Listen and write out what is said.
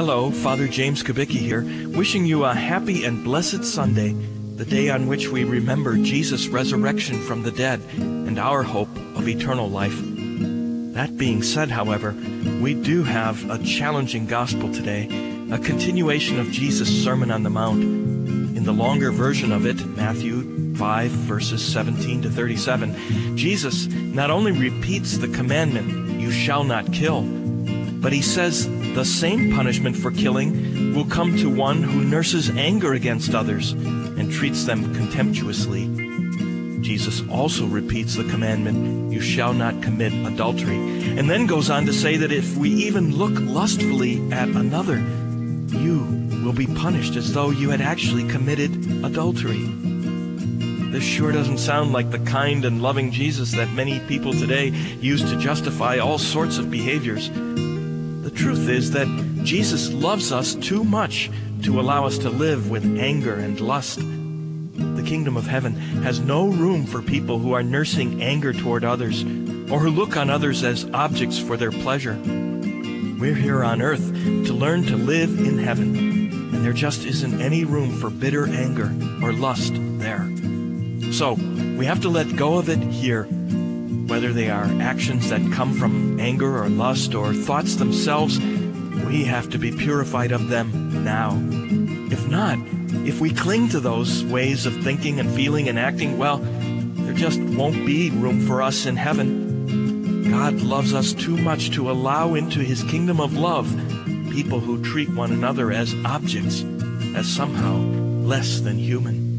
Hello, Father James Kubicki here, wishing you a happy and blessed Sunday, the day on which we remember Jesus' resurrection from the dead and our hope of eternal life. That being said, however, we do have a challenging gospel today, a continuation of Jesus' Sermon on the Mount. In the longer version of it, Matthew 5, verses 17 to 37, Jesus not only repeats the commandment, you shall not kill, but he says the same punishment for killing will come to one who nurses anger against others and treats them contemptuously. Jesus also repeats the commandment, you shall not commit adultery, and then goes on to say that if we even look lustfully at another, you will be punished as though you had actually committed adultery. This sure doesn't sound like the kind and loving Jesus that many people today use to justify all sorts of behaviors. The truth is that Jesus loves us too much to allow us to live with anger and lust. The kingdom of heaven has no room for people who are nursing anger toward others or who look on others as objects for their pleasure. We're here on earth to learn to live in heaven, and there just isn't any room for bitter anger or lust there. So, we have to let go of it here whether they are actions that come from anger or lust or thoughts themselves, we have to be purified of them now. If not, if we cling to those ways of thinking and feeling and acting, well, there just won't be room for us in heaven. God loves us too much to allow into his kingdom of love people who treat one another as objects, as somehow less than human.